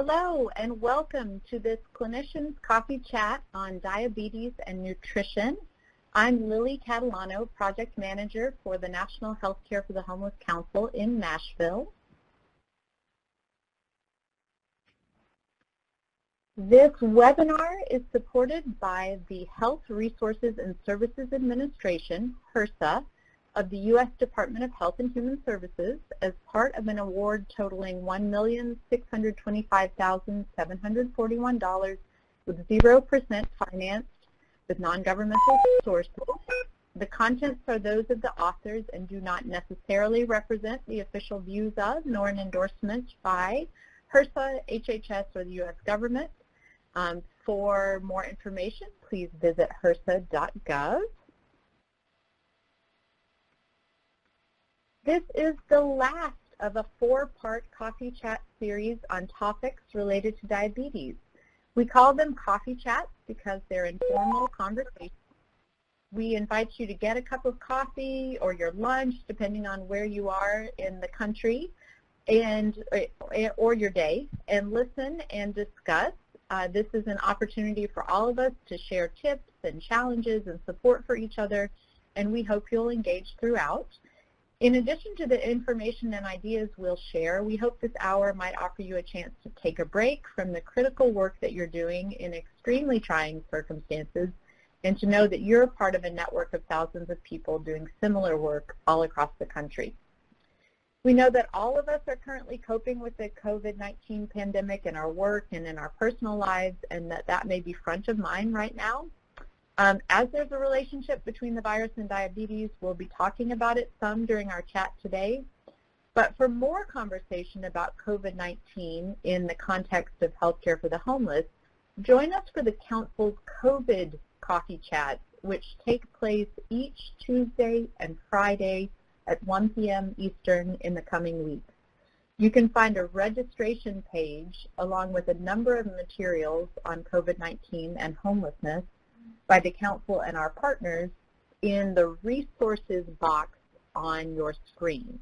Hello and welcome to this Clinicians Coffee Chat on Diabetes and Nutrition. I'm Lily Catalano, Project Manager for the National Healthcare for the Homeless Council in Nashville. This webinar is supported by the Health Resources and Services Administration, HRSA, of the U.S. Department of Health and Human Services as part of an award totaling $1,625,741 with 0% financed with non-governmental sources. The contents are those of the authors and do not necessarily represent the official views of nor an endorsement by HRSA, HHS, or the U.S. government. Um, for more information, please visit hrsa.gov. This is the last of a four-part coffee chat series on topics related to diabetes. We call them coffee chats because they're informal conversations. We invite you to get a cup of coffee or your lunch, depending on where you are in the country, and or your day, and listen and discuss. Uh, this is an opportunity for all of us to share tips and challenges and support for each other, and we hope you'll engage throughout. In addition to the information and ideas we'll share, we hope this hour might offer you a chance to take a break from the critical work that you're doing in extremely trying circumstances and to know that you're a part of a network of thousands of people doing similar work all across the country. We know that all of us are currently coping with the COVID-19 pandemic in our work and in our personal lives and that that may be front of mind right now. Um, as there's a relationship between the virus and diabetes, we'll be talking about it some during our chat today. But for more conversation about COVID-19 in the context of healthcare for the homeless, join us for the Council's COVID Coffee Chats, which take place each Tuesday and Friday at 1 p.m. Eastern in the coming weeks. You can find a registration page along with a number of materials on COVID-19 and homelessness by the Council and our partners in the resources box on your screen.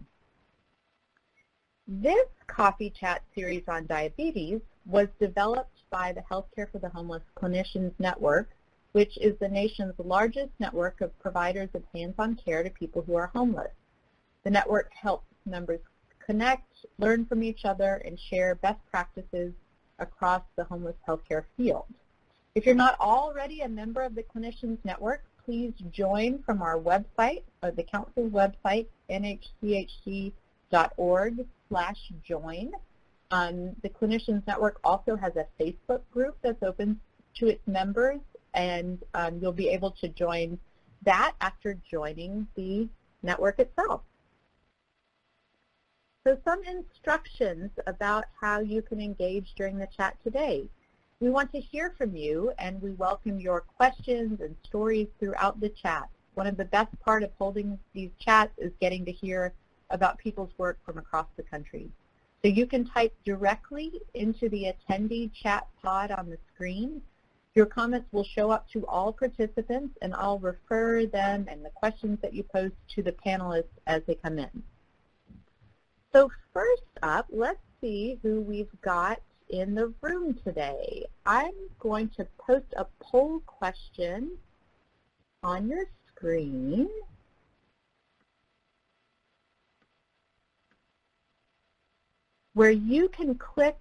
This coffee chat series on diabetes was developed by the Healthcare for the Homeless Clinicians Network, which is the nation's largest network of providers of hands-on care to people who are homeless. The network helps members connect, learn from each other, and share best practices across the homeless healthcare field. If you're not already a member of the Clinicians Network, please join from our website, or the Council's website, nhchc.org slash join. Um, the Clinicians Network also has a Facebook group that's open to its members, and um, you'll be able to join that after joining the network itself. So some instructions about how you can engage during the chat today. We want to hear from you and we welcome your questions and stories throughout the chat. One of the best part of holding these chats is getting to hear about people's work from across the country. So you can type directly into the attendee chat pod on the screen. Your comments will show up to all participants and I'll refer them and the questions that you post to the panelists as they come in. So first up, let's see who we've got in the room today. I'm going to post a poll question on your screen. where you can click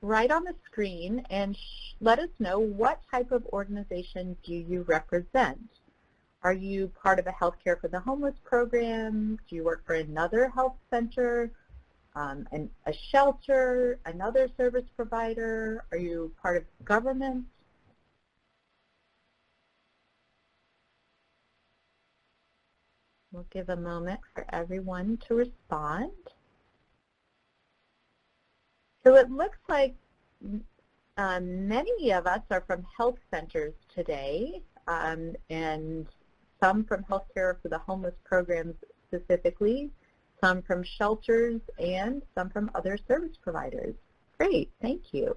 right on the screen and let us know what type of organization do you represent. Are you part of a Healthcare for the Homeless program? Do you work for another health center? Um, an, a shelter, another service provider? Are you part of government? We'll give a moment for everyone to respond. So it looks like um, many of us are from health centers today, um, and some from Healthcare for the Homeless programs specifically some from shelters, and some from other service providers. Great, thank you.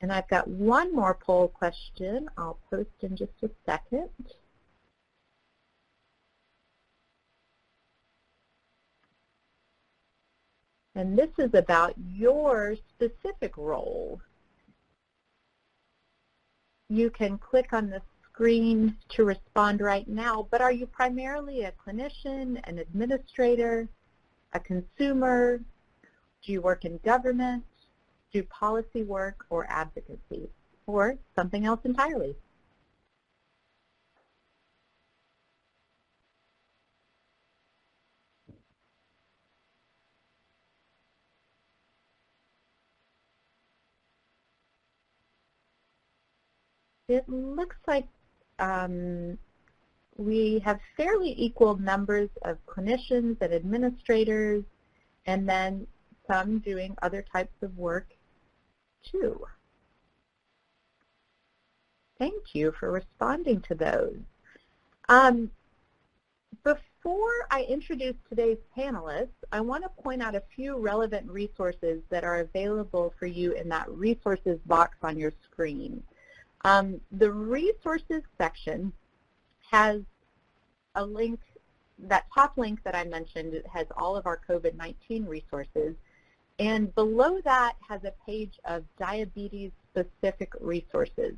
And I've got one more poll question I'll post in just a second. And this is about your specific role. You can click on the screen to respond right now, but are you primarily a clinician, an administrator, a consumer? Do you work in government? Do policy work or advocacy? Or something else entirely? It looks like um, we have fairly equal numbers of clinicians and administrators, and then some doing other types of work too. Thank you for responding to those. Um, before I introduce today's panelists, I want to point out a few relevant resources that are available for you in that resources box on your screen. Um, the resources section has a link, that top link that I mentioned has all of our COVID-19 resources, and below that has a page of diabetes-specific resources,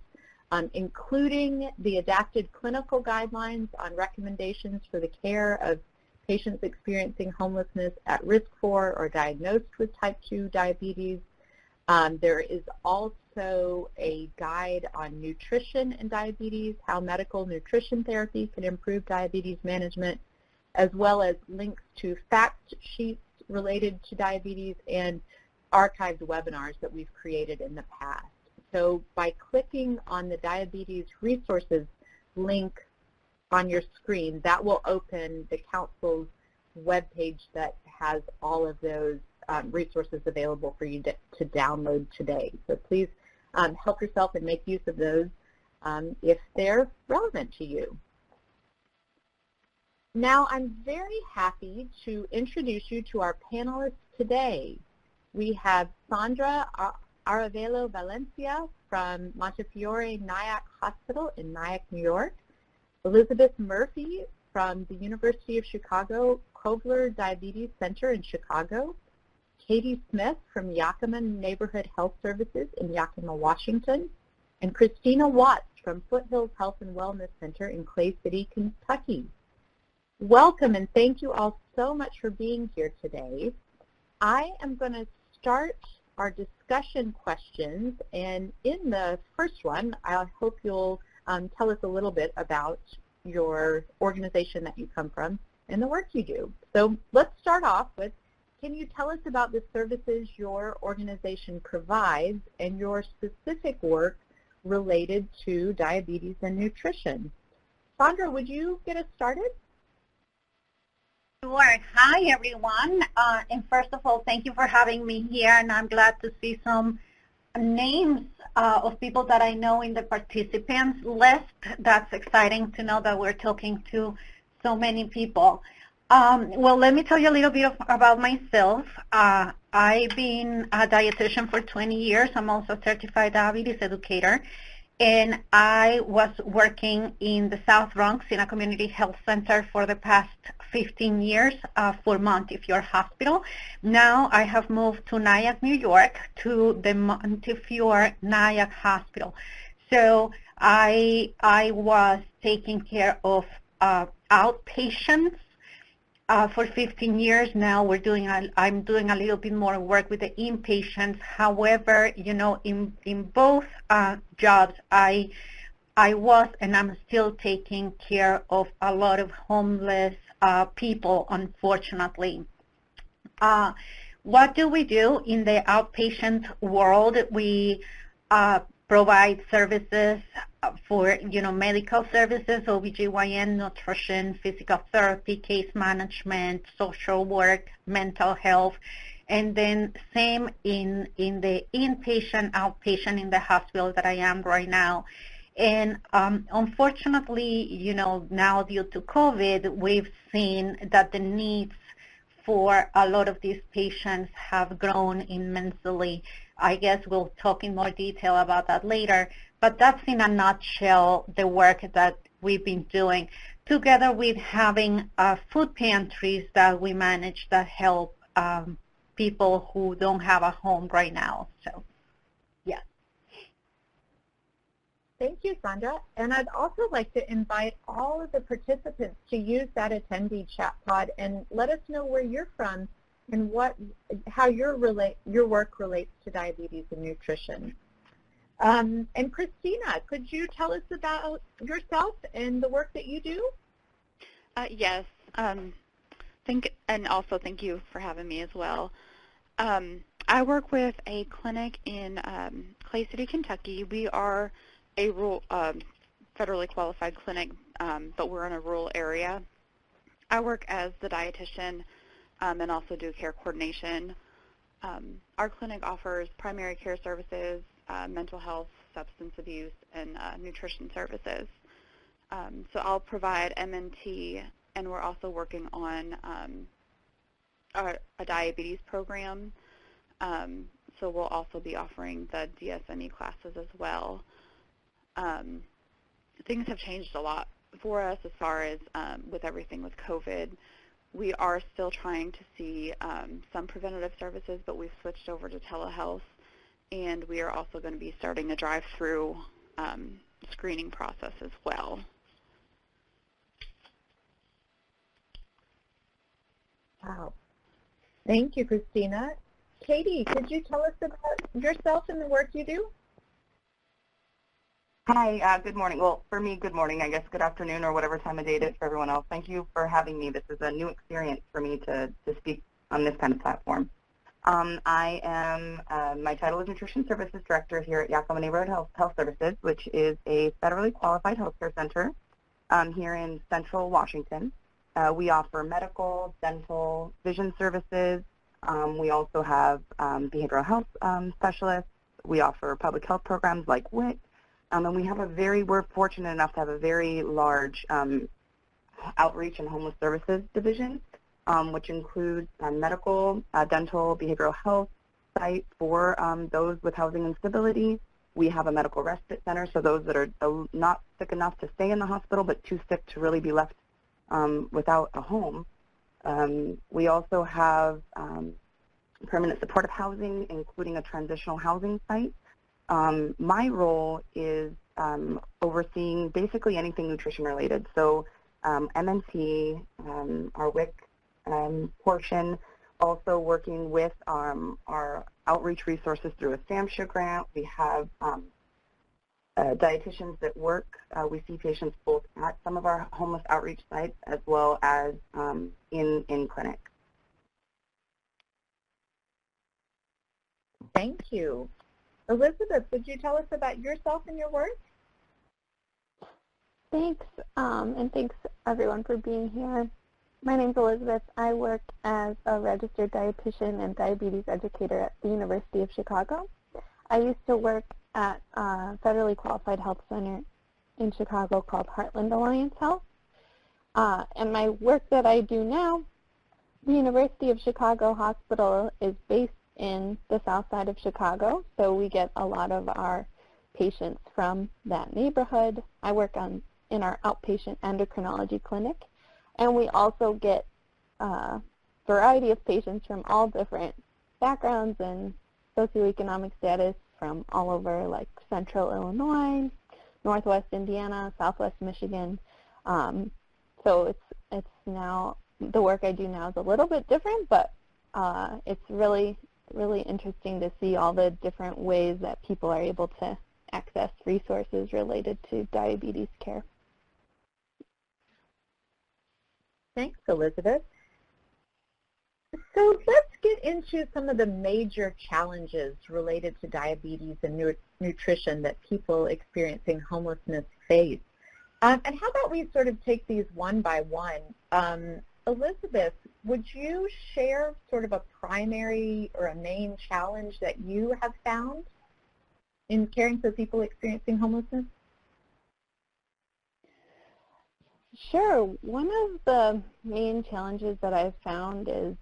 um, including the adapted clinical guidelines on recommendations for the care of patients experiencing homelessness at risk for or diagnosed with type 2 diabetes. Um, there is also also a guide on nutrition and diabetes, how medical nutrition therapy can improve diabetes management, as well as links to fact sheets related to diabetes and archived webinars that we've created in the past. So by clicking on the diabetes resources link on your screen, that will open the council's webpage that has all of those um, resources available for you to, to, download today. So please um, help yourself and make use of those um, if they're relevant to you. Now I'm very happy to introduce you to our panelists today. We have Sandra Arevalo Valencia from Montefiore Nyack Hospital in Nyack, New York, Elizabeth Murphy from the University of Chicago Kovler Diabetes Center in Chicago, Katie Smith from Yakima Neighborhood Health Services in Yakima, Washington, and Christina Watts from Foothills Health and Wellness Center in Clay City, Kentucky. Welcome and thank you all so much for being here today. I am going to start our discussion questions and in the first one I hope you'll um, tell us a little bit about your organization that you come from and the work you do. So let's start off with can you tell us about the services your organization provides and your specific work related to diabetes and nutrition? Sandra, would you get us started? Sure. Hi, everyone. Uh, and first of all, thank you for having me here, and I'm glad to see some names uh, of people that I know in the participants list. That's exciting to know that we're talking to so many people. Um, well, let me tell you a little bit of, about myself. Uh, I've been a dietitian for 20 years. I'm also a certified diabetes educator. And I was working in the South Bronx in a community health center for the past 15 years uh, for Montefiore Hospital. Now I have moved to Nyack, New York to the Montefiore Nyack Hospital. So I, I was taking care of uh, outpatients uh, for 15 years now, we're doing a, I'm doing a little bit more work with the inpatients. However, you know, in in both uh, jobs, I I was and I'm still taking care of a lot of homeless uh, people, unfortunately. Uh, what do we do in the outpatient world? We uh, provide services for, you know, medical services, OBGYN, nutrition, physical therapy, case management, social work, mental health, and then same in, in the inpatient, outpatient in the hospital that I am right now. And um, unfortunately, you know, now due to COVID, we've seen that the needs for a lot of these patients have grown immensely. I guess we'll talk in more detail about that later. But that's in a nutshell the work that we've been doing, together with having uh, food pantries that we manage that help um, people who don't have a home right now. So, yes. Thank you, Sandra. And I'd also like to invite all of the participants to use that attendee chat pod and let us know where you're from and what, how your, relate, your work relates to diabetes and nutrition. Um, and Christina, could you tell us about yourself and the work that you do? Uh, yes. Um, think, and also thank you for having me as well. Um, I work with a clinic in um, Clay City, Kentucky. We are a rural, um, federally qualified clinic, um, but we're in a rural area. I work as the dietitian um, and also do care coordination. Um, our clinic offers primary care services, uh, mental health, substance abuse, and uh, nutrition services. Um, so I'll provide MNT, and we're also working on um, a, diabetes program. Um, so we'll also be offering the DSME classes as well. Um, things have changed a lot for us as far as with everything with COVID. We are still trying to see um, some preventative services, but we've switched over to telehealth and we are also going to be starting a drive-through um, screening process as well. Wow. Thank you, Christina. Katie, could you tell us about yourself and the work you do? Hi, uh, good morning. Well, for me, good morning, I guess good afternoon or whatever time of day it is for everyone else. Thank you for having me. This is a new experience for me to, to speak on this kind of platform. Um, I am, uh, my title is Nutrition Services Director here at Yakima Neighborhood Health, Health Services, which is a federally qualified healthcare center um, here in central Washington. Uh, we offer medical, dental, vision services. Um, we also have um, behavioral health um, specialists. We offer public health programs like WIC. Um, and we have a very, we're fortunate enough to have a very large outreach and homeless services division um, which includes uh, medical, uh, dental, behavioral health site for um, those with housing instability. We have a medical respite center, so those that are uh, not sick enough to stay in the hospital but too sick to really be left um, without a home. Um, we also have um, permanent supportive housing, including a transitional housing site. Um, my role is overseeing basically anything nutrition related. So um, MNT, um, our WIC um, portion, also working with um, our outreach resources through a SAMHSA grant. We have um, uh, dietitians that work. Uh, we see patients both at some of our homeless outreach sites as well as um, in, in clinic. Thank you. Elizabeth, would you tell us about yourself and your work? Thanks, um, and thanks everyone for being here. My name is Elizabeth. I work as a registered dietitian and diabetes educator at the University of Chicago. I used to work at a federally qualified health center in Chicago called Heartland Alliance Health. Uh, and my work that I do now, the University of Chicago Hospital is based in the south side of Chicago, so we get a lot of our patients from that neighborhood. I work on in our outpatient endocrinology clinic, and we also get a uh, variety of patients from all different backgrounds and socioeconomic status from all over like central Illinois, northwest Indiana, southwest Michigan. Um, so it's it's now the work I do now is a little bit different, but uh, it's really really interesting to see all the different ways that people are able to access resources related to diabetes care. Thanks, Elizabeth. So let's get into some of the major challenges related to diabetes and nu nutrition that people experiencing homelessness face. Um, and how about we sort of take these one by one? Um, Elizabeth, would you share sort of a primary or a main challenge that you have found in caring for people experiencing homelessness? Sure. One of the main challenges that I've found is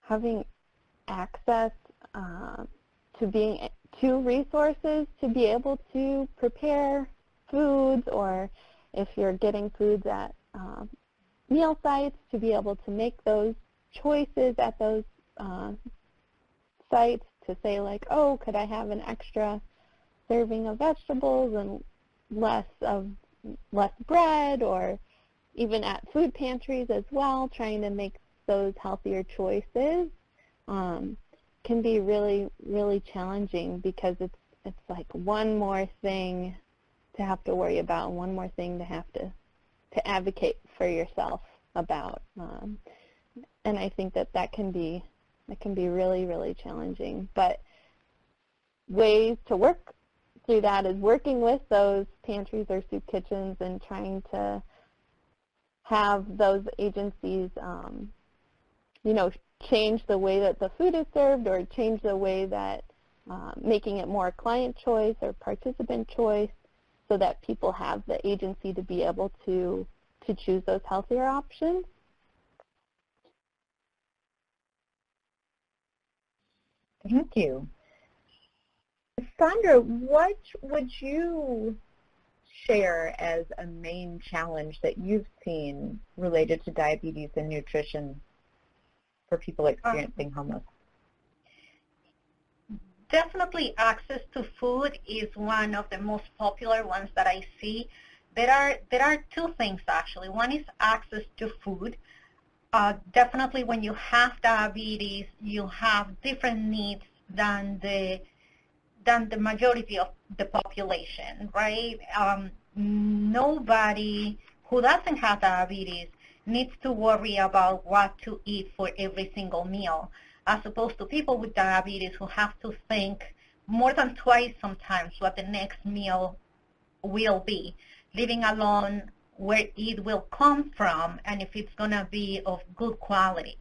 having access uh, to being to resources to be able to prepare foods or if you're getting foods at uh, meal sites to be able to make those choices at those uh, sites to say like, oh, could I have an extra serving of vegetables and less of less bread or even at food pantries as well, trying to make those healthier choices um, can be really, really challenging because it's it's like one more thing to have to worry about, one more thing to have to to advocate for yourself about. Um, and I think that that can be that can be really, really challenging. But ways to work through that is working with those pantries or soup kitchens and trying to have those agencies, um, you know, change the way that the food is served or change the way that uh, making it more client choice or participant choice so that people have the agency to be able to to choose those healthier options. Thank you. Sandra, what would you share as a main challenge that you've seen related to diabetes and nutrition for people uh, experiencing homelessness? Definitely access to food is one of the most popular ones that I see. There are there are two things actually. One is access to food. Uh, definitely when you have diabetes, you have different needs than the than the majority of the population, right? Um, nobody who doesn't have diabetes needs to worry about what to eat for every single meal, as opposed to people with diabetes who have to think more than twice sometimes what the next meal will be, living alone where it will come from and if it's going to be of good quality.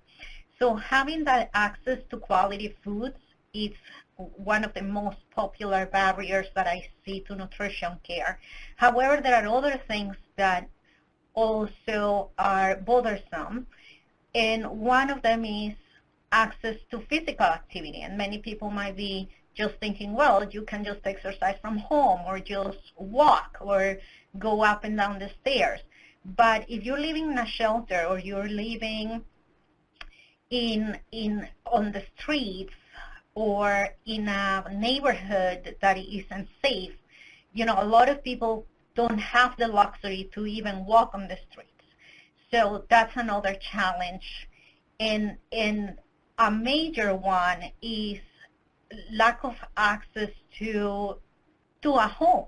So having that access to quality foods is one of the most popular barriers that I see to nutrition care. However, there are other things that also are bothersome, and one of them is access to physical activity. And many people might be just thinking, well, you can just exercise from home or just walk or go up and down the stairs. But if you're living in a shelter or you're living in in on the streets or in a neighborhood that isn't safe, you know, a lot of people don't have the luxury to even walk on the streets. So that's another challenge. And, and a major one is lack of access to, to a home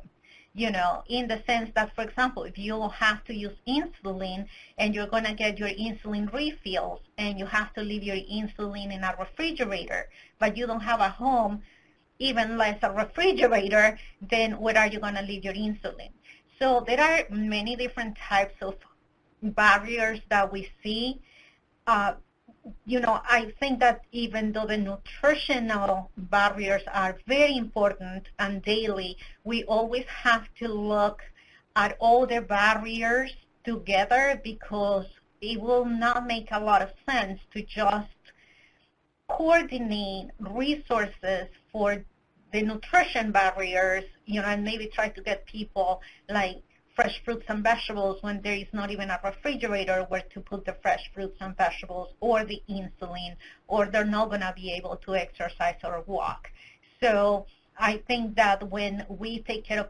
you know, in the sense that, for example, if you have to use insulin and you're going to get your insulin refills and you have to leave your insulin in a refrigerator, but you don't have a home, even less a refrigerator, then where are you going to leave your insulin? So there are many different types of barriers that we see. Uh, you know, I think that even though the nutritional barriers are very important and daily, we always have to look at all the barriers together because it will not make a lot of sense to just coordinate resources for the nutrition barriers, you know, and maybe try to get people like fresh fruits and vegetables when there is not even a refrigerator where to put the fresh fruits and vegetables or the insulin, or they're not going to be able to exercise or walk. So I think that when we take care of,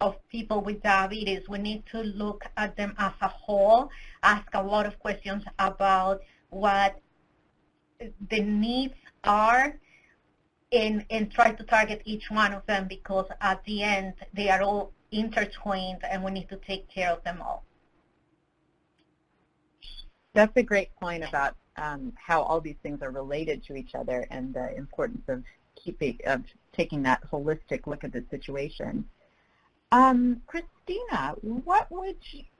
of people with diabetes, we need to look at them as a whole, ask a lot of questions about what the needs are and, and try to target each one of them because at the end they are all intertwined and we need to take care of them all. That's a great point about um, how all these things are related to each other and the importance of keeping of taking that holistic look at the situation. Um, Christina, what would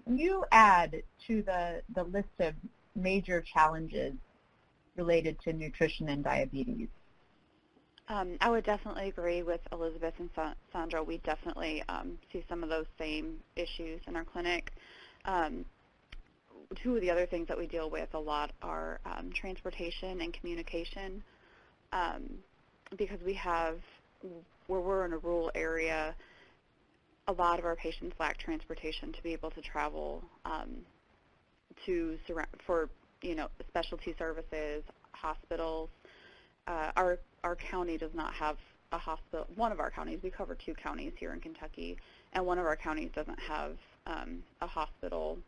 you add to the, the list of major challenges related to nutrition and diabetes? Um, I would definitely agree with Elizabeth and Sandra. We definitely um, see some of those same issues in our clinic. Um, two of the other things that we deal with a lot are um, transportation and communication um, because we have, where we're in a rural area, a lot of our patients lack transportation to be able to travel um, to for you know specialty services, hospitals, uh, our our county does not have a hospital. One of our counties, we cover two counties here in Kentucky, and one of our counties doesn't have um, a hospital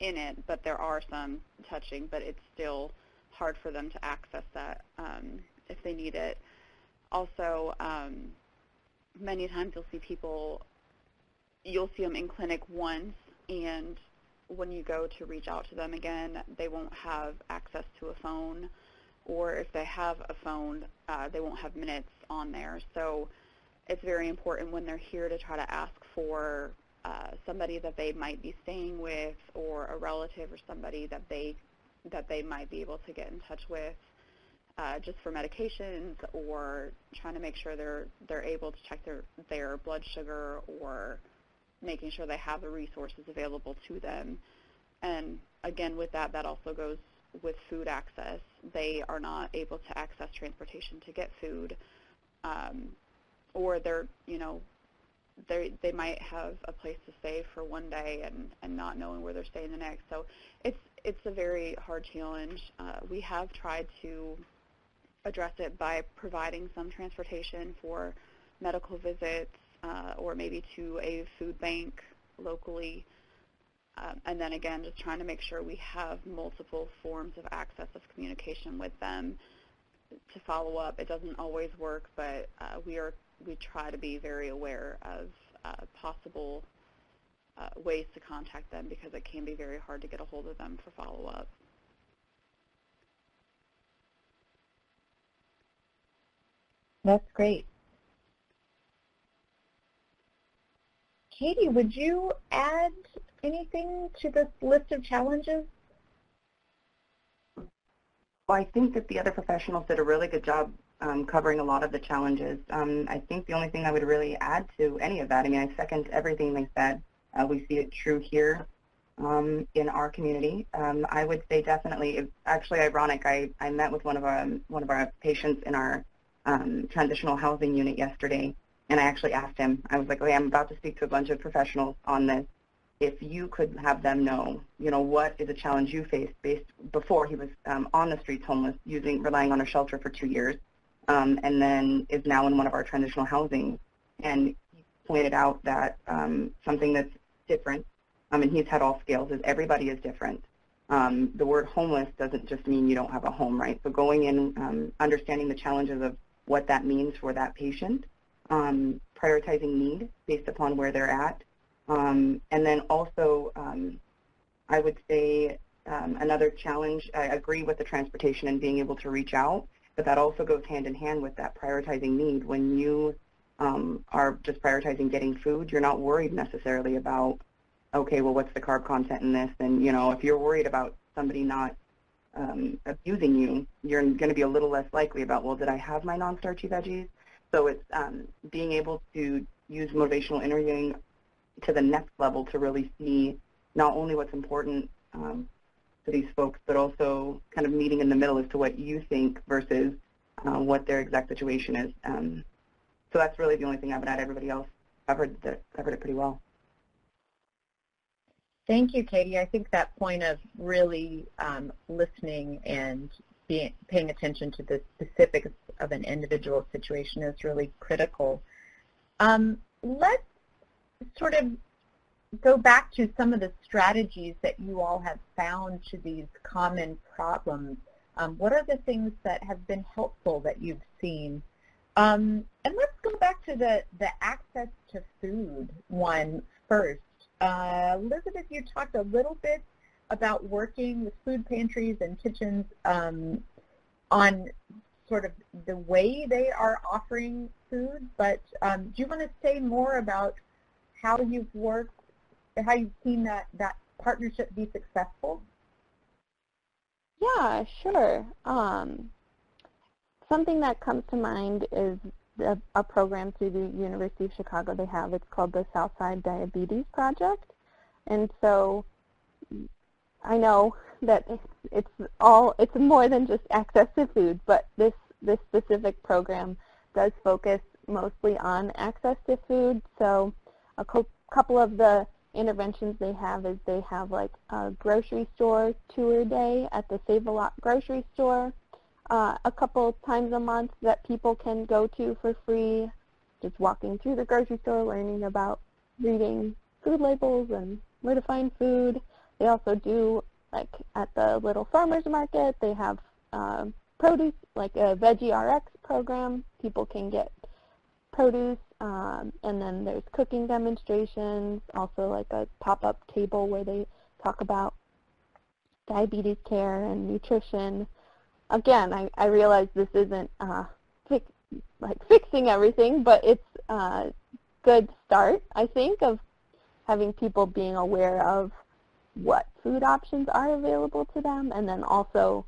in it, but there are some touching, but it's still hard for them to access that um, if they need it. Also, um, many times you'll see people, you'll see them in clinic once, and when you go to reach out to them again, they won't have access to a phone, or if they have a phone, uh, they won't have minutes on there. So it's very important when they're here to try to ask for uh, somebody that they might be staying with, or a relative, or somebody that they that they might be able to get in touch with, uh, just for medications, or trying to make sure they're they're able to check their their blood sugar, or making sure they have the resources available to them. And again, with that, that also goes with food access. They are not able to access transportation to get food, um, or they're, you know, they they might have a place to stay for one day and and not knowing where they're staying the next. So it's it's a very hard challenge. Uh, we have tried to address it by providing some transportation for medical visits uh, or maybe to a food bank locally. Um, and then again, just trying to make sure we have multiple forms of access of communication with them to follow up. It doesn't always work, but uh, we are we try to be very aware of uh, possible uh, ways to contact them because it can be very hard to get a hold of them for follow-up. That's great. Katie, would you add anything to this list of challenges? Well, I think that the other professionals did a really good job um, covering a lot of the challenges. Um, I think the only thing I would really add to any of that, I mean, I second everything they said. Uh, we see it true here um, in our community. Um, I would say definitely, it's actually ironic, I, I met with one of our, one of our patients in our um, transitional housing unit yesterday, and I actually asked him, I was like, okay, I'm about to speak to a bunch of professionals on this. If you could have them know, you know, what is a challenge you faced based before he was um, on the streets homeless, using relying on a shelter for two years, um, and then is now in one of our transitional housing. And he pointed out that um, something that's different, I mean, he's had all scales, is everybody is different. Um, the word homeless doesn't just mean you don't have a home, right? So going in, um, understanding the challenges of what that means for that patient, um, prioritizing need based upon where they're at. Um, and then also, um, I would say um, another challenge, I agree with the transportation and being able to reach out, but that also goes hand in hand with that prioritizing need. When you um, are just prioritizing getting food, you're not worried necessarily about, okay, well, what's the carb content in this? And, you know, if you're worried about somebody not um, abusing you, you're going to be a little less likely about, well, did I have my non-starchy veggies? So it's um, being able to use motivational interviewing to the next level to really see not only what's important um, to these folks, but also kind of meeting in the middle as to what you think versus uh, what their exact situation is. Um, so that's really the only thing I would add. Everybody else covered, the, covered it pretty well. Thank you, Katie. I think that point of really um, listening and being, paying attention to the specifics of an individual situation is really critical. Um, let's sort of go back to some of the strategies that you all have found to these common problems. Um, what are the things that have been helpful that you've seen? Um, and let's go back to the, the access to food one first. Uh, Elizabeth, you talked a little bit about working with food pantries and kitchens um, on sort of the way they are offering food, but um, do you want to say more about how you've worked, how you've seen that, that partnership be successful? Yeah, sure. Um, something that comes to mind is a, a, program through the University of Chicago they have. It's called the Southside Diabetes Project. And so I know that it's all it's more than just access to food, but this this specific program does focus mostly on access to food. So a co couple of the interventions they have is they have like a grocery store tour day at the Save a Lot grocery store. uh, a couple times a month that people can go to for free, just walking through the grocery store, learning about reading food labels and where to find food. They also do, like at the little farmer's market, they have uh, produce, like a Veggie RX program. People can get produce, um, and then there's cooking demonstrations, also like a pop-up table where they talk about diabetes care and nutrition. Again, I, I realize this isn't uh, fix, like fixing everything, but it's a good start, I think, of having people being aware of what food options are available to them, and then also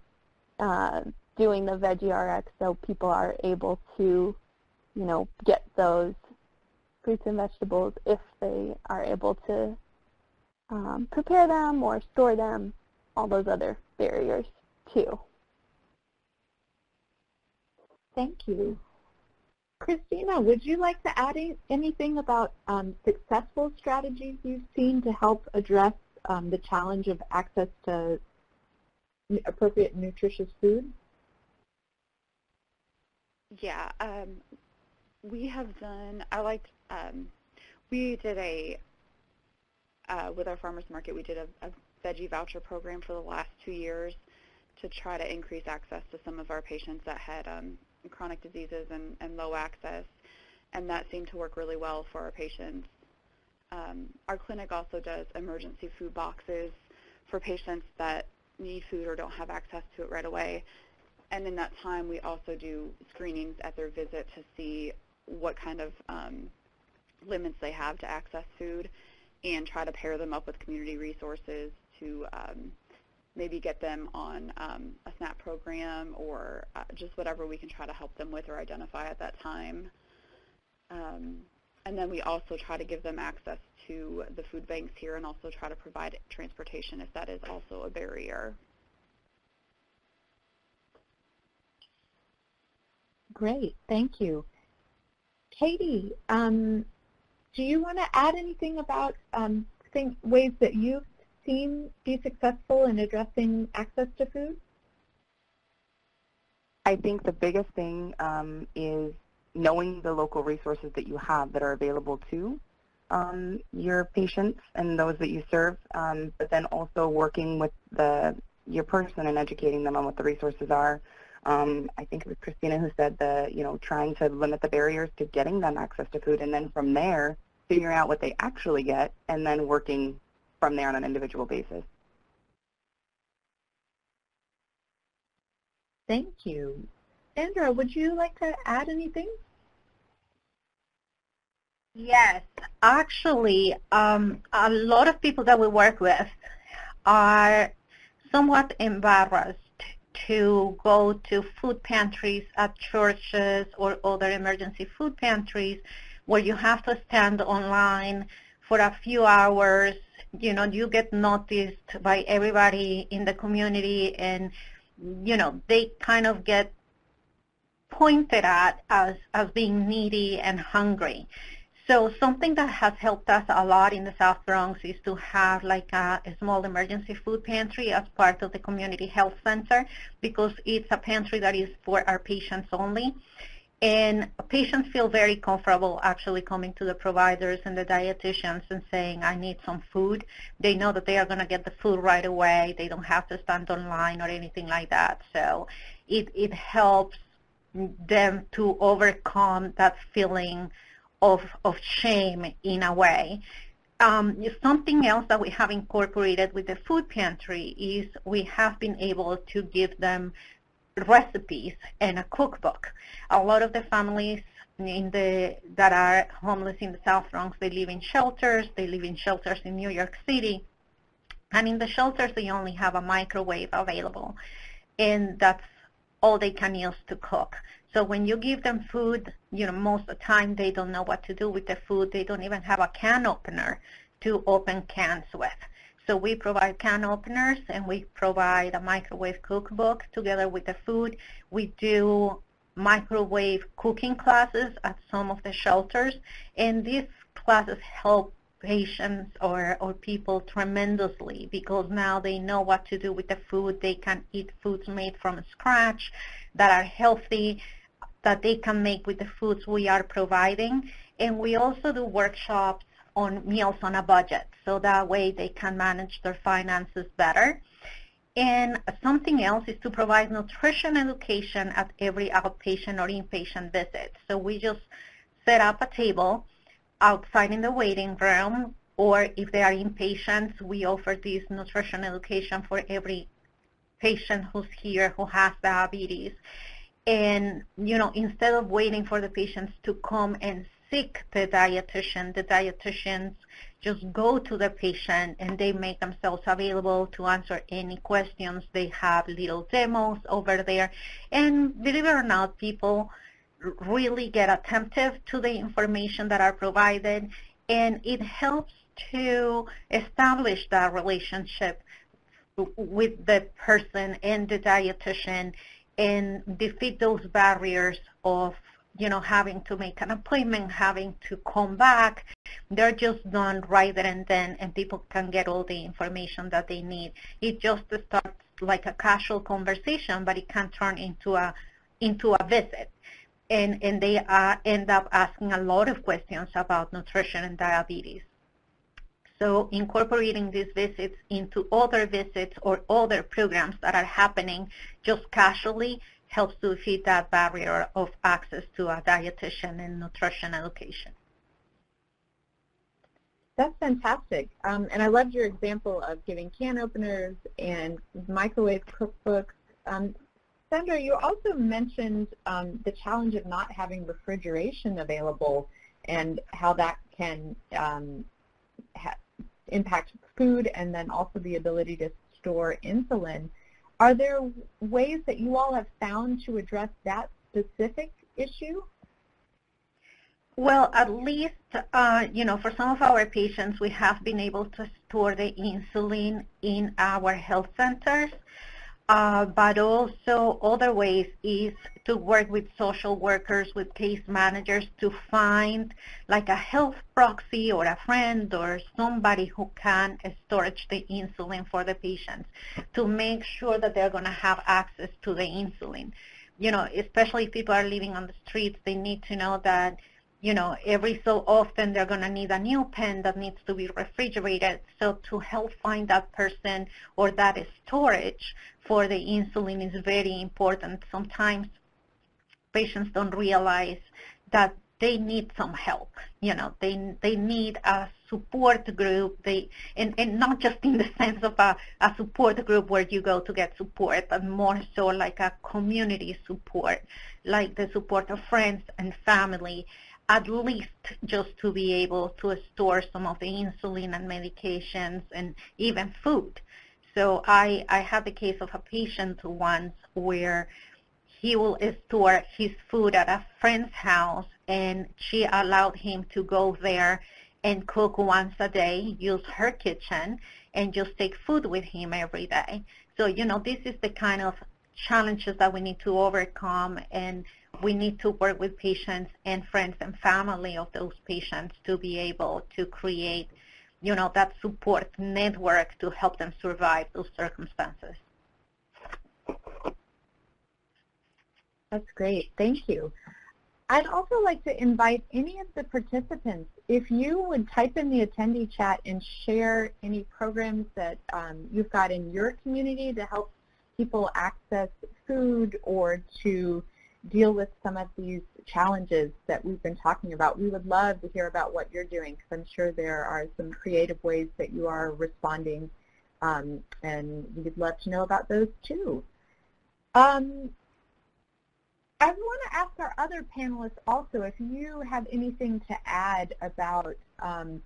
uh, doing the Veggie RX so people are able to, you know, get those fruits and vegetables if they are able to um, prepare them or store them, all those other barriers too. Thank you. Christina, would you like to add anything about um, successful strategies you've seen to help address um, the challenge of access to appropriate nutritious food? Yeah, um, we have done, I liked, um, we did a, uh, with our farmers market, we did a, a veggie voucher program for the last two years to try to increase access to some of our patients that had um, chronic diseases and, and low access, and that seemed to work really well for our patients. Um, our clinic also does emergency food boxes for patients that need food or don't have access to it right away. And in that time, we also do screenings at their visit to see what kind of um, limits they have to access food and try to pair them up with community resources to um, maybe get them on um, a SNAP program or uh, just whatever we can try to help them with or identify at that time. Um, and then we also try to give them access to the food banks here and also try to provide transportation if that is also a barrier. Great, thank you. Katie, um, do you want to add anything about um, ways that you've seen be successful in addressing access to food? I think the biggest thing um, is knowing the local resources that you have that are available to um, your patients and those that you serve, um, but then also working with the your person and educating them on what the resources are. Um, I think it was Christina who said the, you know, trying to limit the barriers to getting them access to food, and then from there, figuring out what they actually get, and then working from there on an individual basis. Thank you. Sandra, would you like to add anything? Yes, actually, um, a lot of people that we work with are somewhat embarrassed to go to food pantries at churches or other emergency food pantries where you have to stand online for a few hours. You know, you get noticed by everybody in the community and, you know, they kind of get pointed at as, as being needy and hungry. So something that has helped us a lot in the South Bronx is to have like a, a, small emergency food pantry as part of the community health center because it's a pantry that is for our patients only. And patients feel very comfortable actually coming to the providers and the dietitians and saying, I need some food. They know that they are going to get the food right away. They don't have to stand online or anything like that. So it, it helps them to overcome that feeling of, of shame in a way. Um, something else that we have incorporated with the food pantry is we have been able to give them recipes and a cookbook. A lot of the families in the that are homeless in the South Bronx, they live in shelters. They live in shelters in New York City. And in the shelters, they only have a microwave available. And that's all they can use to cook. So when you give them food, you know, most of the time they don't know what to do with the food. They don't even have a can opener to open cans with. So we provide can openers and we provide a microwave cookbook together with the food. We do microwave cooking classes at some of the shelters and these classes help patients or, or people tremendously because now they know what to do with the food. They can eat foods made from scratch that are healthy, that they can make with the foods we are providing. And we also do workshops on meals on a budget, so that way they can manage their finances better. And something else is to provide nutrition education at every outpatient or inpatient visit. So we just set up a table outside in the waiting room, or if they are inpatients, we offer this nutrition education for every patient who's here who has diabetes. And, you know, instead of waiting for the patients to come and seek the dietitian, the dietitians just go to the patient and they make themselves available to answer any questions. They have little demos over there. And believe it or not, people really get attentive to the information that are provided and it helps to establish that relationship with the person and the dietitian and defeat those barriers of you know having to make an appointment having to come back. They're just done right there and then and people can get all the information that they need. It just starts like a casual conversation but it can turn into a into a visit. And and they uh, end up asking a lot of questions about nutrition and diabetes so incorporating these visits into other visits or other programs that are happening just casually helps to defeat that barrier of access to a dietitian and nutrition education. That's fantastic. Um, and I loved your example of giving can openers and microwave cookbooks. Um, Sandra, you also mentioned um, the challenge of not having refrigeration available and how that can um, impact food and then also the ability to store insulin. Are there ways that you all have found to address that specific issue? Well, at least, uh, you know, for some of our patients, we have been able to store the insulin in our health centers. Uh, but also other ways is to work with social workers, with case managers to find like a health proxy or a friend or somebody who can storage the insulin for the patients to make sure that they're going to have access to the insulin. You know, especially if people are living on the streets, they need to know that you know, every so often they're going to need a new pen that needs to be refrigerated. So to help find that person or that storage for the insulin is very important. Sometimes patients don't realize that they need some help. You know, they they need a support group. They and, and not just in the sense of a, a support group where you go to get support, but more so like a community support, like the support of friends and family at least just to be able to store some of the insulin and medications and even food. So I, I had the case of a patient once where he will store his food at a friend's house and she allowed him to go there and cook once a day, use her kitchen, and just take food with him every day. So, you know, this is the kind of challenges that we need to overcome and we need to work with patients and friends and family of those patients to be able to create, you know, that support network to help them survive those circumstances. That's great. Thank you. I'd also like to invite any of the participants, if you would type in the attendee chat and share any programs that um, you've got in your community to help people access food or to deal with some of these challenges that we've been talking about. We would love to hear about what you're doing because I'm sure there are some creative ways that you are responding um, and we'd love to know about those too. Um, I want to ask our other panelists also if you have anything to add about, um,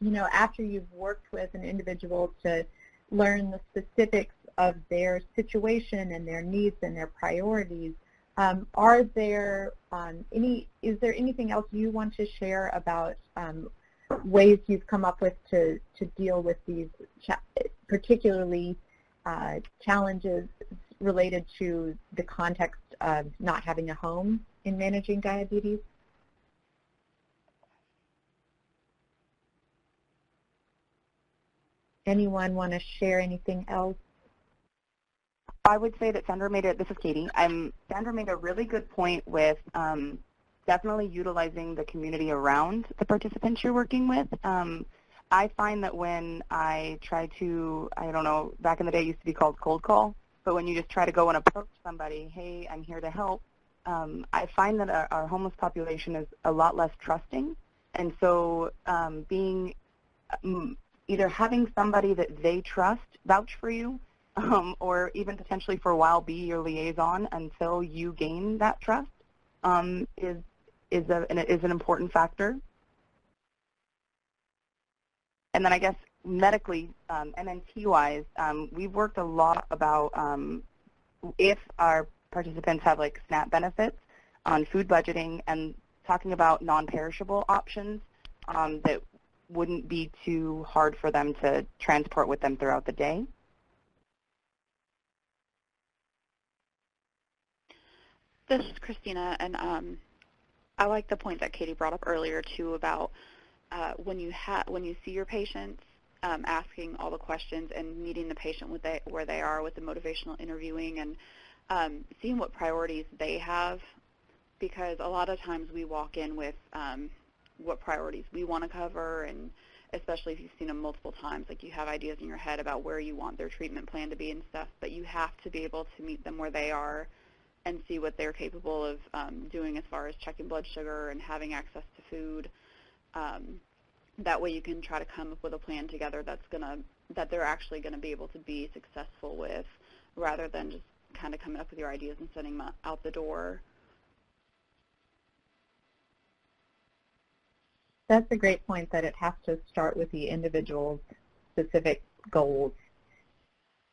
you know, after you've worked with an individual to learn the specifics of their situation and their needs and their priorities, um, are there um, any, is there anything else you want to share about um, ways you've come up with to, to deal with these particularly uh, challenges related to the context of not having a home in managing diabetes? anyone want to share anything else? I would say that Sandra made it, this is Katie, I'm, Sandra made a really good point with um, definitely utilizing the community around the participants you're working with. Um, I find that when I try to, I don't know, back in the day it used to be called cold call, but when you just try to go and approach somebody, hey, I'm here to help, um, I find that our, our, homeless population is a lot less trusting. And so um, being um, either having somebody that they trust vouch for you um, or even potentially for a while be your liaison until you gain that trust um, is is a is an important factor. And then I guess medically, um, MNT-wise, um, we've worked a lot about um, if our participants have like SNAP benefits on food budgeting and talking about non-perishable options um, that wouldn't be too hard for them to transport with them throughout the day. This is Christina, and um, I like the point that Katie brought up earlier too about uh, when you ha- when you see your patients, um, asking all the questions and meeting the patient with they, where they are with the motivational interviewing and um, seeing what priorities they have, because a lot of times we walk in with um, what priorities we want to cover, and especially if you've seen them multiple times, like you have ideas in your head about where you want their treatment plan to be and stuff, but you have to be able to meet them where they are and see what they're capable of um, doing as far as checking blood sugar and having access to food. Um, that way you can try to come up with a plan together that's gonna that they're actually going to be able to be successful with rather than just kind of coming up with your ideas and sending them out the door. That's a great point that it has to start with the individual's specific goals.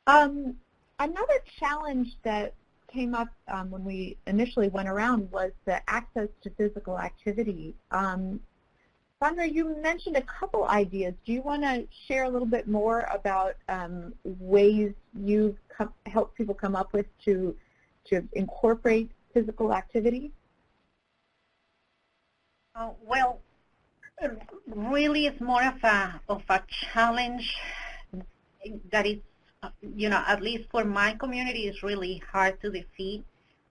Um, another challenge that came up um, when we initially went around was the access to physical activity. Um, Sandra, you mentioned a couple ideas. Do you want to share a little bit more about um, ways you've helped people come up with to to incorporate physical activity? Uh, well, really, it's more of a of a challenge that is you know, at least for my community, it's really hard to defeat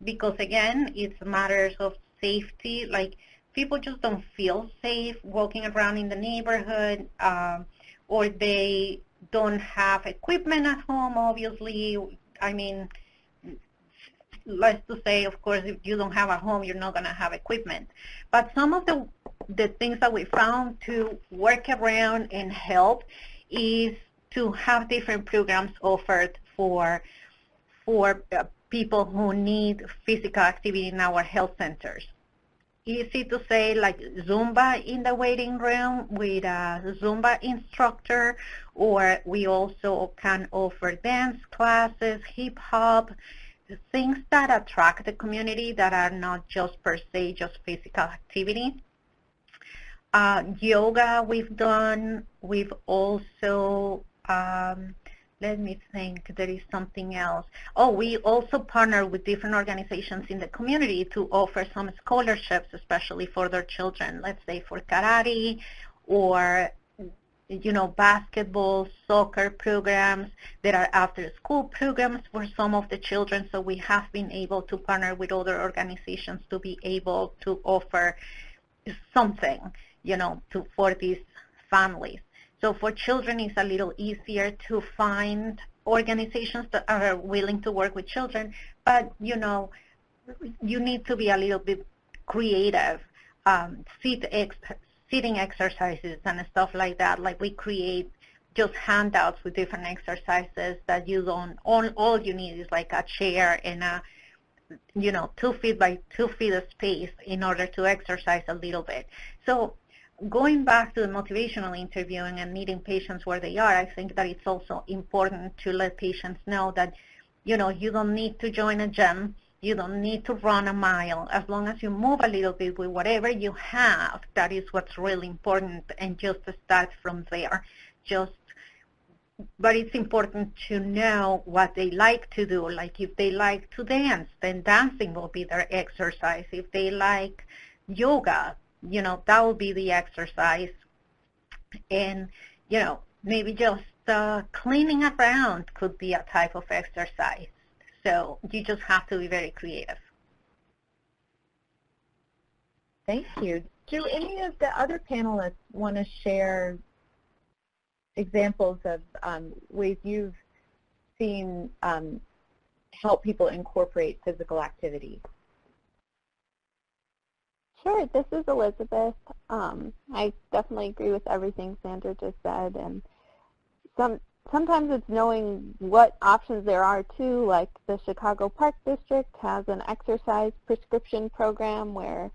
because, again, it's matters of safety. Like, people just don't feel safe walking around in the neighborhood, um, or they don't have equipment at home, obviously. I mean, let's to say, of course, if you don't have a home, you're not going to have equipment. But some of the the things that we found to work around and help is to have different programs offered for for uh, people who need physical activity in our health centers. Easy to say like Zumba in the waiting room with a Zumba instructor, or we also can offer dance classes, hip hop, things that attract the community that are not just per se just physical activity. Uh, yoga we've done. We've also um, let me think, there is something else. Oh, we also partner with different organizations in the community to offer some scholarships, especially for their children, let's say for karate or you know, basketball, soccer programs. There are after-school programs for some of the children, so we have been able to partner with other organizations to be able to offer something, you know, to, for these families. So for children, it's a little easier to find organizations that are willing to work with children, but you know, you need to be a little bit creative. Um, sit ex sitting exercises and stuff like that. Like we create just handouts with different exercises that you don't. All, all you need is like a chair and a you know two feet by two feet of space in order to exercise a little bit. So going back to the motivational interviewing and meeting patients where they are, I think that it's also important to let patients know that, you know, you don't need to join a gym. You don't need to run a mile. As long as you move a little bit with whatever you have, that is what's really important and just to start from there. Just but it's important to know what they like to do. Like if they like to dance, then dancing will be their exercise. If they like yoga, you know, that will be the exercise. And, you know, maybe just the cleaning around could be a type of exercise. So you just have to be very creative. Thank you. Do any of the other panelists want to share examples of um, ways you've seen um, help people incorporate physical activity? Sure, this is Elizabeth. Um, I definitely agree with everything Sandra just said, and some sometimes it's knowing what options there are too. Like the Chicago Park District has an exercise prescription program where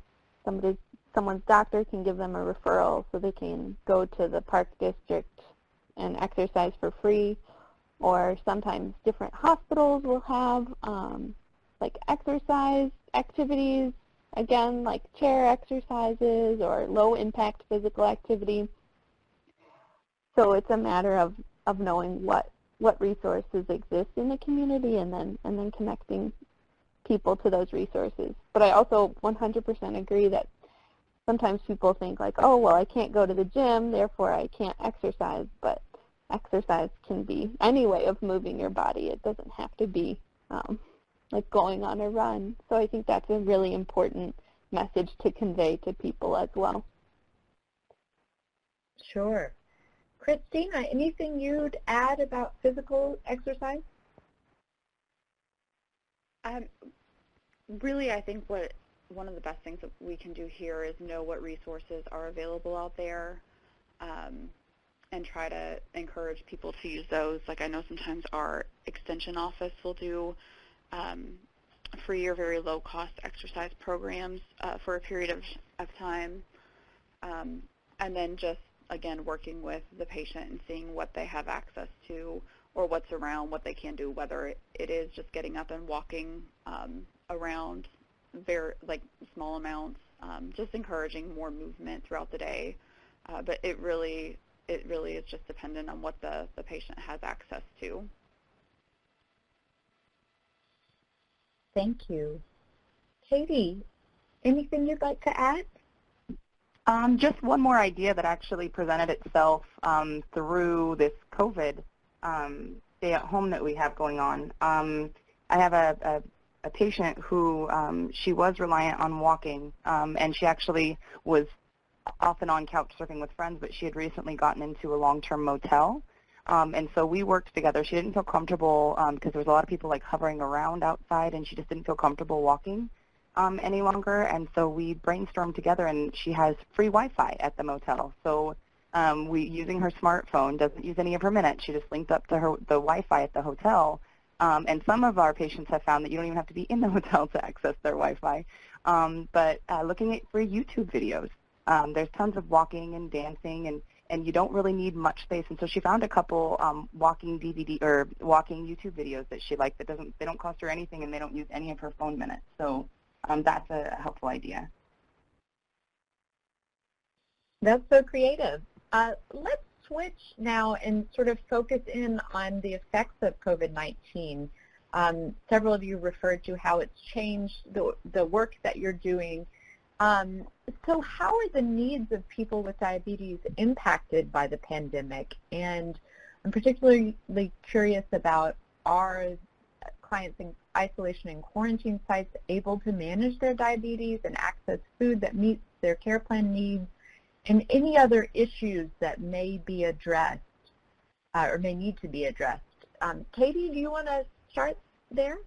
somebody someone's doctor can give them a referral so they can go to the park district and exercise for free. Or sometimes different hospitals will have um, like exercise activities, again, like chair exercises or low impact physical activity. So it's a matter of, of knowing what, what resources exist in the community and then, and then connecting people to those resources. But I also 100% agree that sometimes people think like, oh, well, I can't go to the gym, therefore I can't exercise. But exercise can be any way of moving your body. It doesn't have to be um, like going on a run. So I think that's a really important message to convey to people as well. Sure. Christina, anything you'd add about physical exercise? Um, really, I think what one of the best things that we can do here is know what resources are available out there um, and try to encourage people to use those. Like I know sometimes our extension office will do free or very low-cost exercise programs uh, for a period of, of time. Um, and then just, again, working with the patient and seeing what they have access to or what's around, what they can do, whether it is just getting up and walking um, around very like small amounts, um, just encouraging more movement throughout the day. Uh, but it really it really is just dependent on what the, the patient has access to. Thank you. Katie, anything you'd like to add? Um, just one more idea that actually presented itself um, through this COVID um, stay-at-home that we have going on. Um, I have a, a a patient who um, she was reliant on walking, um, and she actually was off and on couch surfing with friends, but she had recently gotten into a long-term motel. Um, and so we worked together. She didn't feel comfortable because um, there was a lot of people like hovering around outside, and she just didn't feel comfortable walking um, any longer. And so we brainstormed together, and she has free Wi-Fi at the motel. So um, we, using her smartphone, doesn't use any of her minutes. She just linked up to her the Wi-Fi at the hotel, um, and some of our patients have found that you don't even have to be in the hotel to access their Wi-Fi. Um, but uh, looking at free YouTube videos, um, there's tons of walking and dancing, and, and you don't really need much space. And so she found a couple um, walking DVD or walking YouTube videos that she liked that doesn't they don't cost her anything, and they don't use any of her phone minutes. So um, that's a helpful idea. That's so creative. Uh, let's switch now and sort of focus in on the effects of COVID-19. Um, several of you referred to how it's changed the, the work that you're doing. Um, so how are the needs of people with diabetes impacted by the pandemic? And I'm particularly curious about are clients in isolation and quarantine sites able to manage their diabetes and access food that meets their care plan needs? and any other issues that may be addressed uh, or may need to be addressed. Um, Katie, do you want to start there?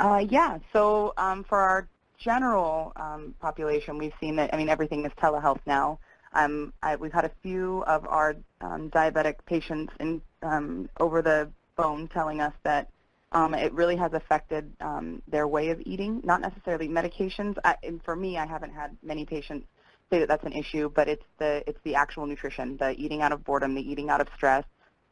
Uh, yeah, so um, for our general um, population, we've seen that, I mean, everything is telehealth now. Um, I, we've had a few of our um, diabetic patients in, um, over the phone telling us that um, it really has affected their way of eating, not necessarily medications. I, and for me, I haven't had many patients say that that's an issue, but it's the it's the actual nutrition, the eating out of boredom, the eating out of stress,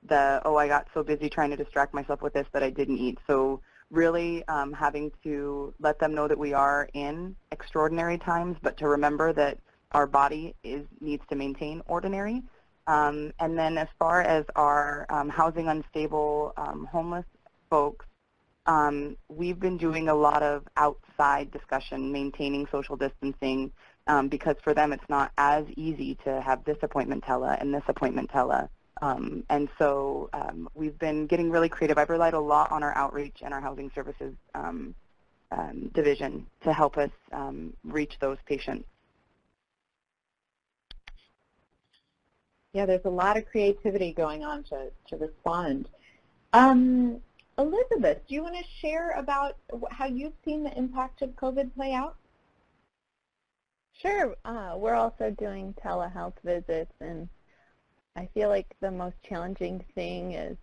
the oh I got so busy trying to distract myself with this that I didn't eat. So really um, having to let them know that we are in extraordinary times, but to remember that our body is needs to maintain ordinary. Um, and then as far as our um, housing unstable, um, homeless folks, um, we've been doing a lot of outside discussion, maintaining social distancing, um, because for them it's not as easy to have this appointment tele and this appointment tele. Um, and so um, we've been getting really creative. I've relied a lot on our outreach and our housing services um, um, division to help us um, reach those patients. Yeah, there's a lot of creativity going on to, to respond. Um, Elizabeth, do you want to share about how you've seen the impact of COVID play out? Sure. Uh, we're also doing telehealth visits, and I feel like the most challenging thing is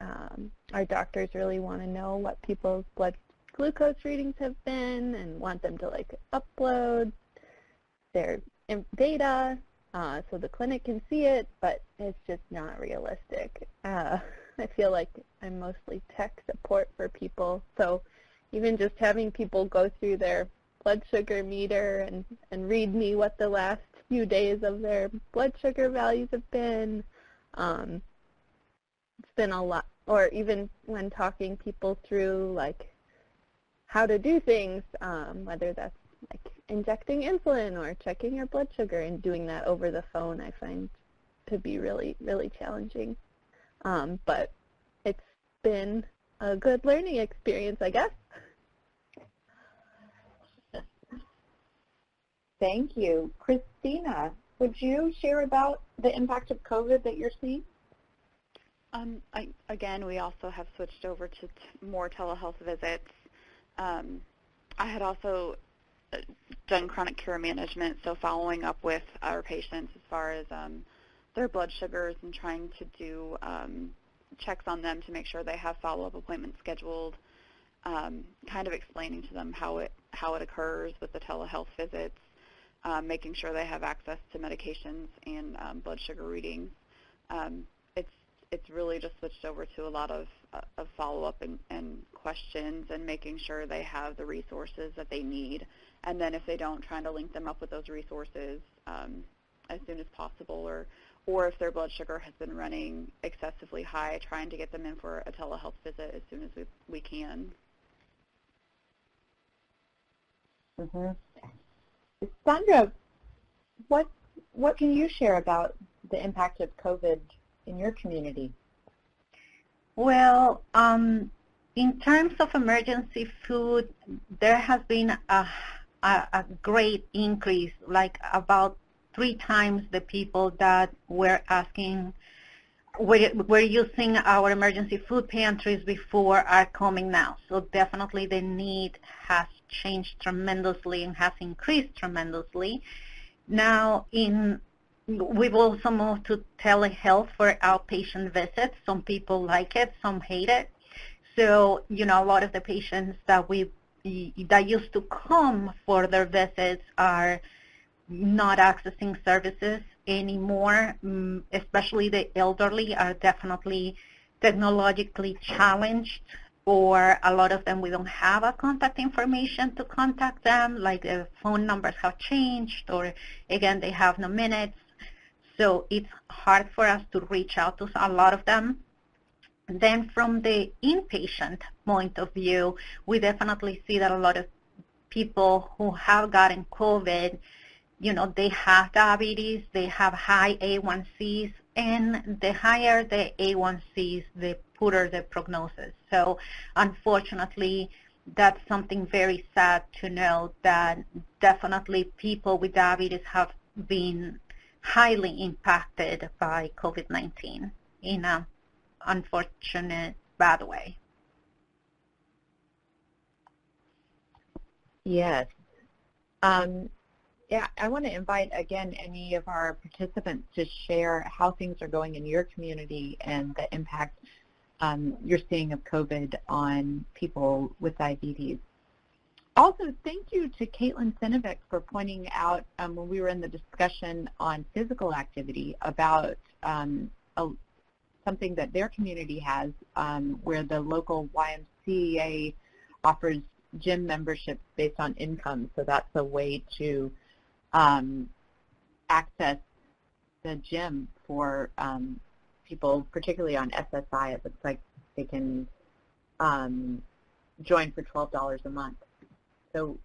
um, our doctors really want to know what people's blood glucose readings have been and want them to like upload their data uh, so the clinic can see it, but it's just not realistic. Uh, I feel like I'm mostly tech support for people, so even just having people go through their blood sugar meter and, and read me what the last few days of their blood sugar values have been, um, it's been a lot. Or even when talking people through like how to do things, um, whether that's like injecting insulin or checking your blood sugar and doing that over the phone I find to be really, really challenging. Um, but it's been a good learning experience, I guess. Thank you. Christina, would you share about the impact of COVID that you're seeing? Um, I, again, we also have switched over to more telehealth visits. Um, I had also uh, done chronic care management, so following up with our patients as far as um, their blood sugars and trying to do um, checks on them to make sure they have follow-up appointments scheduled, um, kind of explaining to them how it how it occurs with the telehealth visits, um, making sure they have access to medications and um, blood sugar readings. Um, it's it's really just switched over to a lot of, uh, of follow-up and, and questions and making sure they have the resources that they need. And then if they don't, trying to link them up with those resources um, as soon as possible or or if their blood sugar has been running excessively high, trying to get them in for a telehealth visit as soon as we, we can. Mm-hmm. Sandra, what what can you share about the impact of COVID in your community? Well, um, in terms of emergency food, there has been a, a, a great increase, like about three times the people that were asking, were, were using our emergency food pantries before are coming now. So definitely the need has changed tremendously and has increased tremendously. Now, in we've also moved to telehealth for outpatient visits. Some people like it, some hate it. So, you know, a lot of the patients that we that used to come for their visits are not accessing services anymore, mm, especially the elderly are definitely technologically challenged or a lot of them we don't have a contact information to contact them, like the phone numbers have changed or again they have no minutes. So it's hard for us to reach out to a lot of them. then from the inpatient point of view, we definitely see that a lot of people who have gotten COVID, you know, they have diabetes, they have high A1Cs, and the higher the A1Cs, the poorer the prognosis. So unfortunately, that's something very sad to know that definitely people with diabetes have been highly impacted by COVID-19 in an unfortunate bad way. Yes. Um, yeah, I want to invite again any of our participants to share how things are going in your community and the impact um, you're seeing of COVID on people with diabetes. Also, thank you to Caitlin Sinovic for pointing out um, when we were in the discussion on physical activity about um, a, something that their community has um, where the local YMCA offers gym memberships based on income. So that's a way to um, access the gym for um, people, particularly on SSI. It looks like they can um, join for $12 a month. So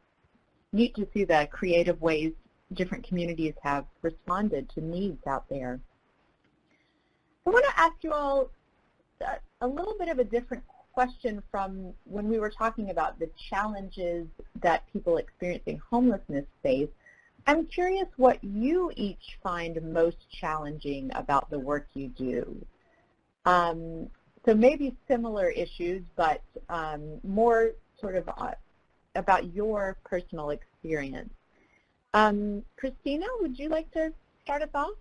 neat to see the creative ways different communities have responded to needs out there. I want to ask you all a little bit of a different question from when we were talking about the challenges that people experiencing homelessness face. I'm curious what you each find most challenging about the work you do. Um, so maybe similar issues, but um, more sort of uh, about your personal experience. Um, Christina, would you like to start us off?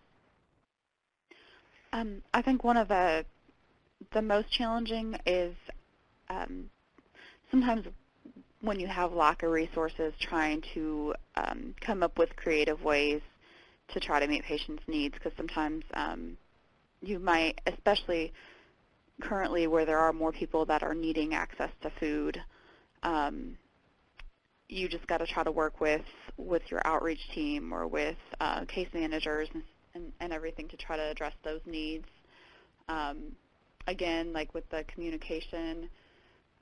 Um, I think one of the the most challenging is um, sometimes when you have lack of resources, trying to um, come up with creative ways to try to meet patients' needs. Because sometimes um, you might, especially currently where there are more people that are needing access to food, um, you just got to try to work with with your outreach team or with uh, case managers and, and, and, everything to try to address those needs. Um, again, like with the communication,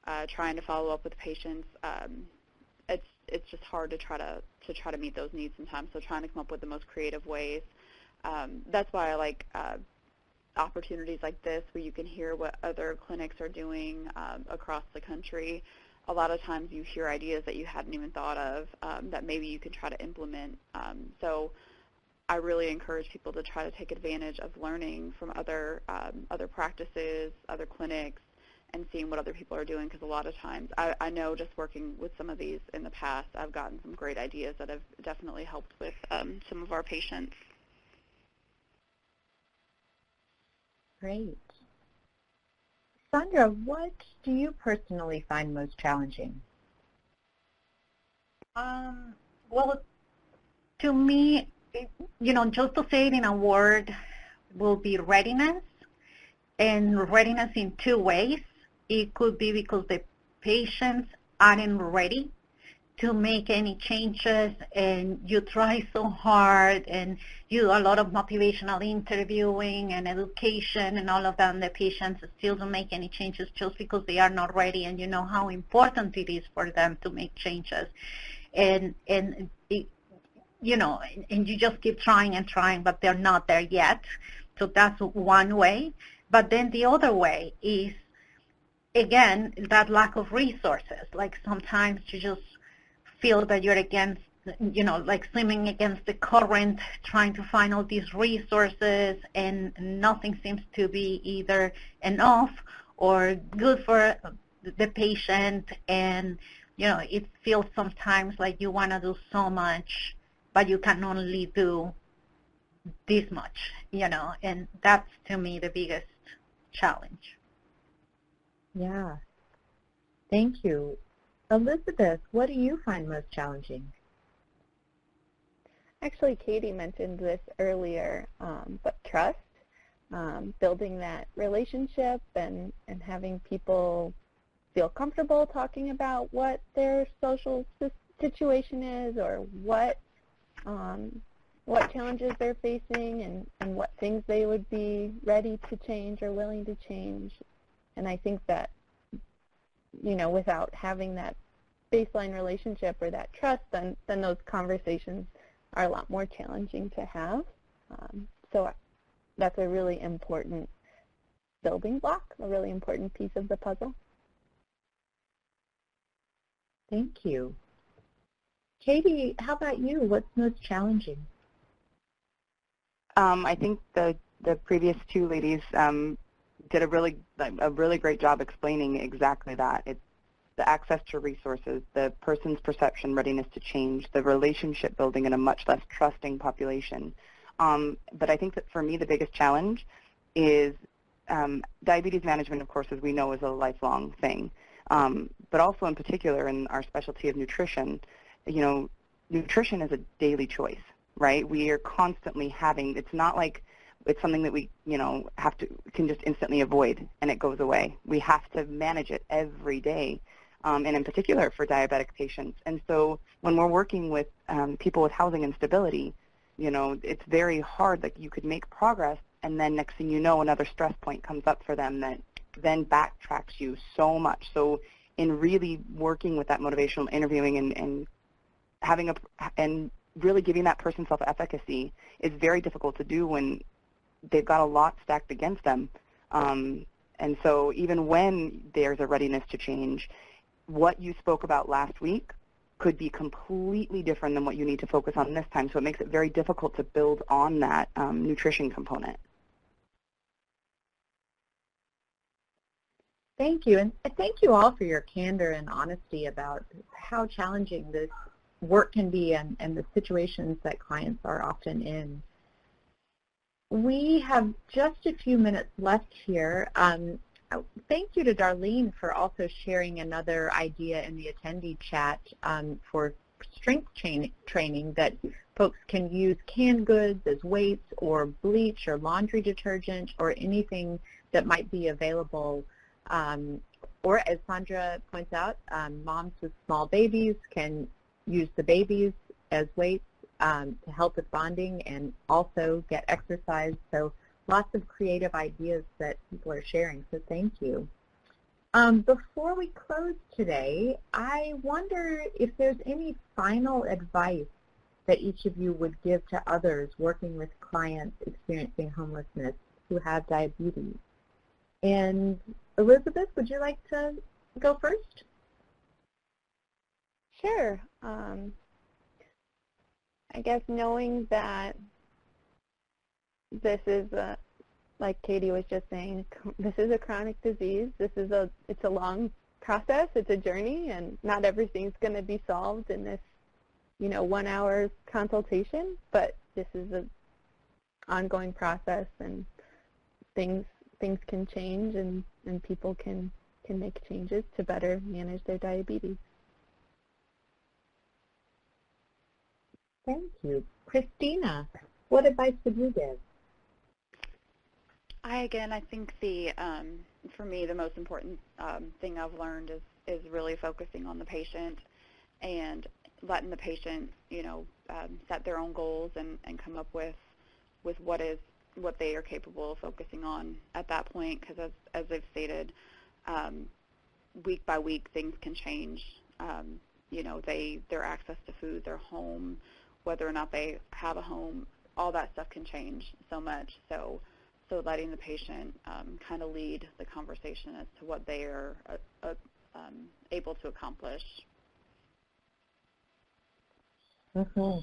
uh, trying to follow up with patients, um, it's it's just hard to try to to try to meet those needs sometimes. So trying to come up with the most creative ways. Um, that's why I like uh, opportunities like this, where you can hear what other clinics are doing um, across the country a lot of times you hear ideas that you hadn't even thought of um, that maybe you can try to implement. Um, so I really encourage people to try to take advantage of learning from other um, other practices, other clinics, and seeing what other people are doing because a lot of times I, I know just working with some of these in the past, I've gotten some great ideas that have definitely helped with um, some of our patients. Great. Sandra, what do you personally find most challenging? Um, well, to me, it, you know, just to say it in a word will be readiness. And readiness in two ways. It could be because the patients aren't ready to make any changes and you try so hard and you do a lot of motivational interviewing and education and all of that and the patients still don't make any changes just because they are not ready and you know how important it is for them to make changes. And and it, you know and you just keep trying and trying but they're not there yet. So that's one way. But then the other way is again that lack of resources like sometimes you just feel that you're against, you know, like swimming against the current, trying to find all these resources, and nothing seems to be either enough or good for the patient. And, you know, it feels sometimes like you want to do so much, but you can only do this much, you know, and that's to me the biggest challenge. Yeah. Thank you. Elizabeth, what do you find most challenging? Actually, Katie mentioned this earlier, um, but trust, um, building that relationship and, and having people feel comfortable talking about what their social situation is or what um, what challenges they're facing and, and what things they would be ready to change or willing to change. And I think that you know, without having that baseline relationship or that trust, then, then those conversations are a lot more challenging to have. Um, so that's a really important building block, a really important piece of the puzzle. Thank you. Katie, how about you? What's most challenging? Um, I think the the previous two ladies um, did a really a really great job explaining exactly that. It's the access to resources, the person's perception, readiness to change, the relationship building in a much less trusting population. Um, but I think that for me the biggest challenge is um, diabetes management, of course, as we know, is a lifelong thing. Um, but also in particular in our specialty of nutrition, you know, nutrition is a daily choice, right? We are constantly having, it's not like it's something that we, you know, have to can just instantly avoid and it goes away. We have to manage it every day, um, and in particular for diabetic patients. And so when we're working with um, people with housing instability, you know, it's very hard that you could make progress, and then next thing you know, another stress point comes up for them that then backtracks you so much. So in really working with that motivational interviewing and, and having a and really giving that person self-efficacy is very difficult to do when they've got a lot stacked against them. Um, and so even when there's a readiness to change, what you spoke about last week could be completely different than what you need to focus on this time. So it makes it very difficult to build on that um, nutrition component. Thank you. And thank you all for your candor and honesty about how challenging this work can be and, and the situations that clients are often in. We have just a few minutes left here. Um, thank you to Darlene for also sharing another idea in the attendee chat um, for strength training that folks can use canned goods as weights or bleach or laundry detergent or anything that might be available. Um, or as Sandra points out, um, moms with small babies can use the babies as weights um, to help with bonding and also get exercise. So lots of creative ideas that people are sharing, so thank you. Um, before we close today, I wonder if there's any final advice that each of you would give to others working with clients experiencing homelessness who have diabetes. And Elizabeth, would you like to go first? Sure. Um, I guess knowing that this is a, like Katie was just saying, this is a chronic disease. This is a, it's a long process. It's a journey, and not everything's going to be solved in this, you know, one hour consultation. But this is an ongoing process, and things things can change, and and people can can make changes to better manage their diabetes. Thank you. Christina, what advice would you give? I again, I think the um, for me the most important um, thing I've learned is is really focusing on the patient and letting the patient, you know, um, set their own goals and, and come up with with what is what they are capable of focusing on at that point. Because as as they've stated, um, week by week things can change. Um, you know, they their access to food, their home, whether or not they have a home, all that stuff can change so much. So, so letting the patient um, kind of lead the conversation as to what they are uh, uh, um, able to accomplish. Mm-hmm.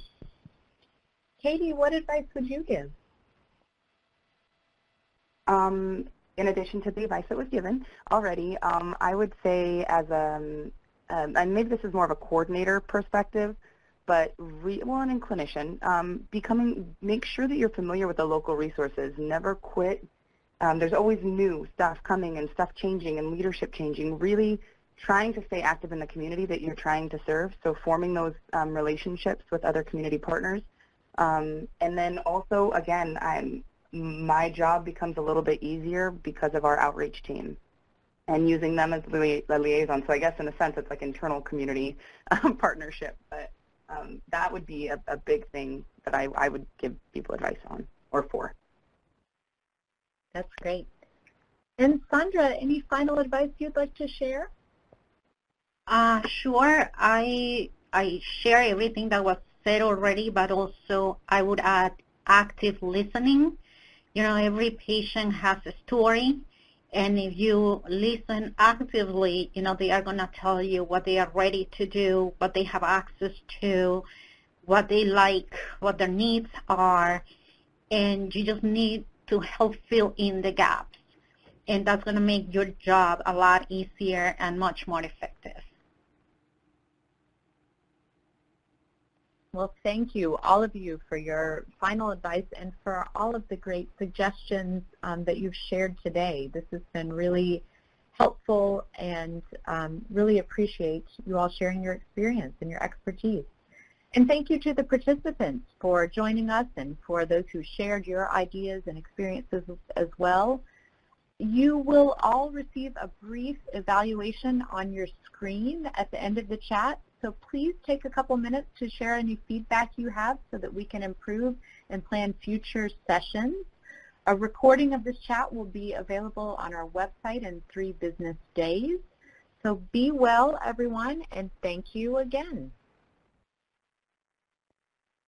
Katie, what advice would you give? Um, in addition to the advice that was given already, um, I would say as a, um, um, and maybe this is more of a coordinator perspective, but re, well, and in clinician, um, becoming make sure that you're familiar with the local resources. Never quit. Um, there's always new stuff coming and stuff changing and leadership changing. Really trying to stay active in the community that you're trying to serve. So forming those um, relationships with other community partners. Um, and then also, again, I'm, my job becomes a little bit easier because of our outreach team and using them as the liaison. So I guess in a sense it's like internal community um, partnership. But um, that would be a, a big thing that I, I would give people advice on or for. That's great. And Sandra, any final advice you'd like to share? Uh, sure. I I share everything that was said already, but also I would add active listening. You know, every patient has a story, and if you listen actively, you know, they are going to tell you what they are ready to do, what they have access to, what they like, what their needs are, and you just need to help fill in the gaps. And that's going to make your job a lot easier and much more effective. Well, thank you, all of you, for your final advice and for all of the great suggestions um, that you've shared today. This has been really helpful and um, really appreciate you all sharing your experience and your expertise. And thank you to the participants for joining us and for those who shared your ideas and experiences as well. You will all receive a brief evaluation on your screen at the end of the chat so please take a couple minutes to share any feedback you have so that we can improve and plan future sessions. A recording of this chat will be available on our website in three business days. So be well, everyone, and thank you again.